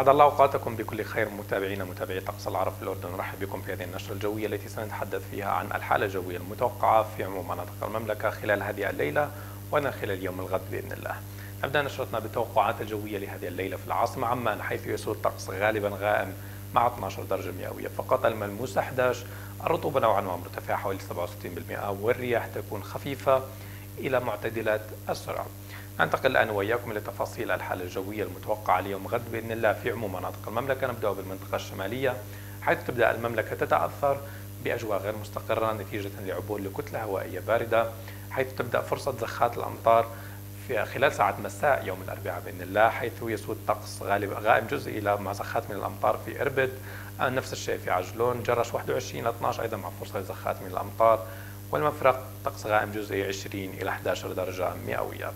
أسعد الله أوقاتكم بكل خير متابعينا متابعي طقس العرب في الأردن نرحب بكم في هذه النشرة الجوية التي سنتحدث فيها عن الحالة الجوية المتوقعة في عموم مناطق المملكة خلال هذه الليلة وأيضا خلال يوم الغد بإذن الله. نبدأ نشرتنا بالتوقعات الجوية لهذه الليلة في العاصمة عمان حيث يسود طقس غالبا غائم مع 12 درجة مئوية فقط الملموس 11 الرطوبة نوعا ما مرتفعة حوالي 67% والرياح تكون خفيفة إلى معتدلات السرعة. ننتقل الآن وإياكم إلى تفاصيل الحالة الجوية المتوقعة اليوم غد بإذن الله في عموم مناطق المملكة. نبدأ بالمنطقة الشمالية حيث تبدأ المملكة تتأثر بأجواء غير مستقرة نتيجة لعبور لكتلة هوائية باردة حيث تبدأ فرصة زخات الأمطار في خلال ساعات مساء يوم الأربعاء بإذن الله حيث يسود طقس غالب غائم جزئي إلى مع زخات من الأمطار في إربد. نفس الشيء في عجلون جرش 21 إلى 12 أيضا مع فرصة زخات من الأمطار. والمفرق طقس غائم جزئي 20 إلى 11 درجة مئوية.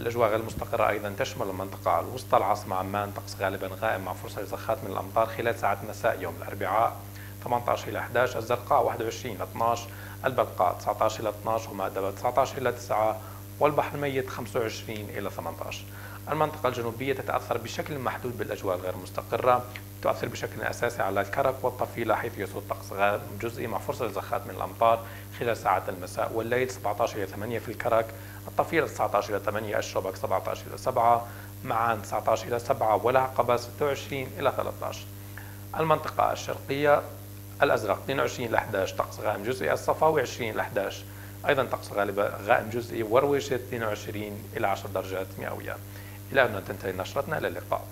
الأجواء غير المستقرة أيضا تشمل المنطقة الوسطى العاصمة عمان طقس غالبا غائم مع فرصة لزخات من الأمطار خلال ساعات مساء يوم الأربعاء. 18 إلى 11 الزرقاء 21 إلى 12 البلقاء 19 إلى 12 ومأدبة 19 إلى 9 والبحر الميت 25 إلى 18 المنطقة الجنوبية تتأثر بشكل محدود بالأجواء الغير مستقرة تؤثر بشكل أساسي على الكرك والطفيلة حيث يسود طقس جزئي مع فرصة لزخات من الأمطار خلال ساعات المساء والليل 17 إلى 8 في الكرك الطفيلة 19 إلى 8 الشوبك 17 إلى 7 معان 19 إلى 7 والعقبة 26 إلى 13 المنطقة الشرقية الأزرق 22 إلى 11 طقس غائم جزئي الصفاوي 20 إلى 11 أيضا طقس غالبا غائم جزئي ورويشة 22 إلى 10 درجات مئوية. إلى أن تنتهي نشرتنا إلى اللقاء.